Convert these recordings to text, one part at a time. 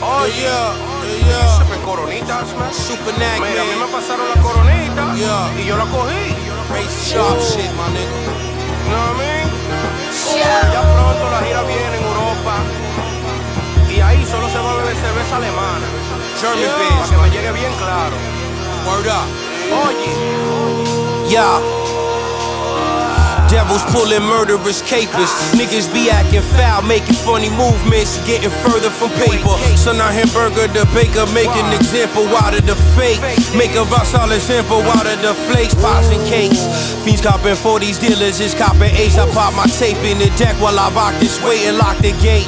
Oye, Yeah, ¿y yeah, siempre coronitas, man? Super Mira, a mí me pasaron la coronita Yeah. y yo la cogí. Race sharp shit, my nigga. You know what I mean? Ya pronto la gira viene en Europa. Y ahí solo se va a beber cerveza alemana. German Yeah, Para que me llegue bien claro. Word up. Oye, Yeah. Devils pulling murderous capers. Niggas be acting foul, making funny movements, getting further from paper. Son out hamburger, the baker, make an example out of the fake. Make a rock solid sample out of the flakes, pots and cakes. Fiends copping 40s, dealers is copping ace. I pop my tape in the deck while I rock this way and lock the gate.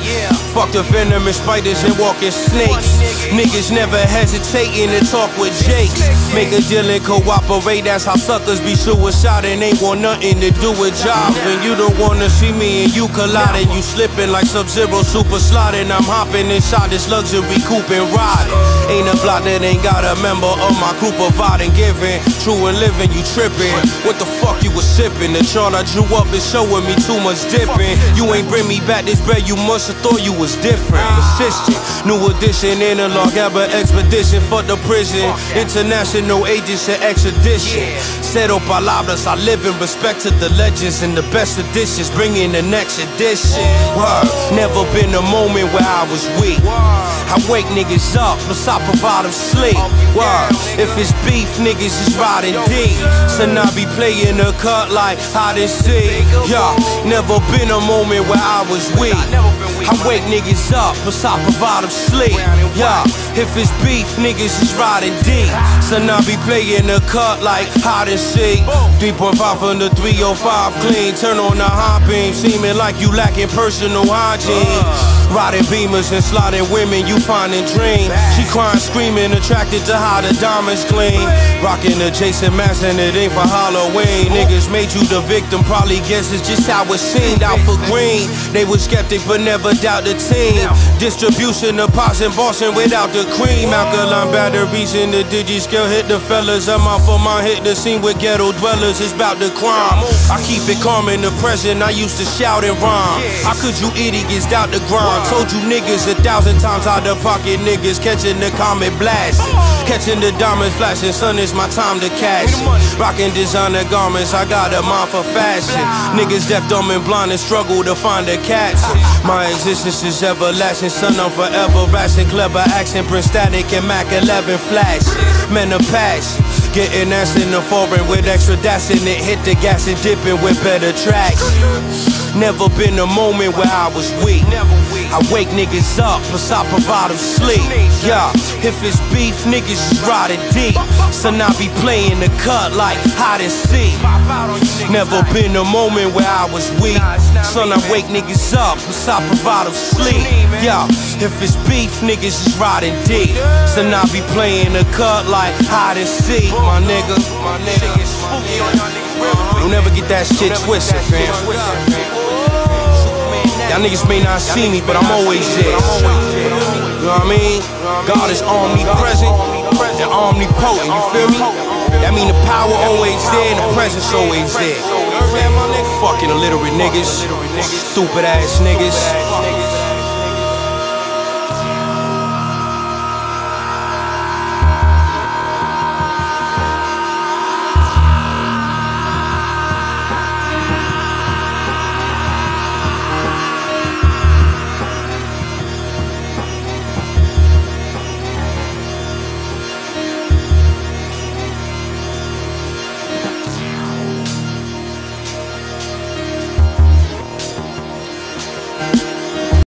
Fuck the venomous spiders and walking snakes. Niggas never hesitating to talk with Jakes. Make a deal and cooperate, that's how suckers be suicide and ain't want nothing to do with jobs. When you don't wanna see me and you colliding, you slipping like Sub Zero super sliding. I'm hopping inside this luxury coupe and riding. Ain't a block that ain't got a member of my crew providing, giving. True and living, you tripping. What the fuck you was sipping? The chart I drew up is showing me too much dipping. You ain't bring me back this bread, you must have thought you was different. Persistent, new edition, analog, ever expedition for the prison. International agents and extradition. Settle palabras, I live in respect to the legends and the best editions, bringing the next edition. Word, never been a moment where I was weak. I wake niggas up, plus I provide them sleep. Word, if it's beef, niggas is riding deep. So now be playing the cut like hide and seek. Yeah, never been a moment where I was weak. I wake niggas up, plus I provide them sleep. Yeah, if it's beef, niggas is riding deep. So now be playing the cut like hide and seek. 3.5 from the 305 clean. Turn on the high beam, seeming like you lacking personal hygiene. Riding beamers and sliding women you find in dreams. She crying, screaming, attracted to how the diamonds gleam. Rocking the Jason Mask and it ain't for Halloween. Niggas made you the victim, probably guess it's just how it seemed. Out for green, they were skeptic but never doubt the team. Distribution of pots and bossing without the cream. Alkaline batteries in the digi scale hit the fellas. I'm out for my hit the scene with ghetto dwellers. It's about the crime. I keep it calm in the present. I used to shout and rhyme. How could you idiots doubt the grind? Told you niggas a thousand times out of pocket niggas catching the comet blast. Catching the diamonds flashing, son, it's my time to cash. Rocking designer garments, I got a mind for fashion. Niggas deaf, dumb, and blind and struggle to find a catch. My existence is everlasting, son, I'm forever rational, clever accent, Prince Static and Mac 11 flash. Men are past. Getting ass in the foreign with extra das in it. Hit the gas and dipping with better tracks. Never been a moment where I was weak. I wake niggas up, plus I provide them sleep. Yeah, if it's beef, niggas is riding deep. So now be playing the cut like hide and seek. Never been a moment where I was weak. Son, I wake niggas up, plus I provide them sleep. Yeah, if it's beef, niggas is riding deep. So now be playing the cut like hide and seek. My nigga, my nigga. Don't never get that shit twisted, fam. Y'all niggas may not see me, but I'm always there. You know what I mean? God is omnipresent and omnipotent, you feel me? That mean the power always there and the presence always there. Fucking illiterate niggas, stupid ass niggas.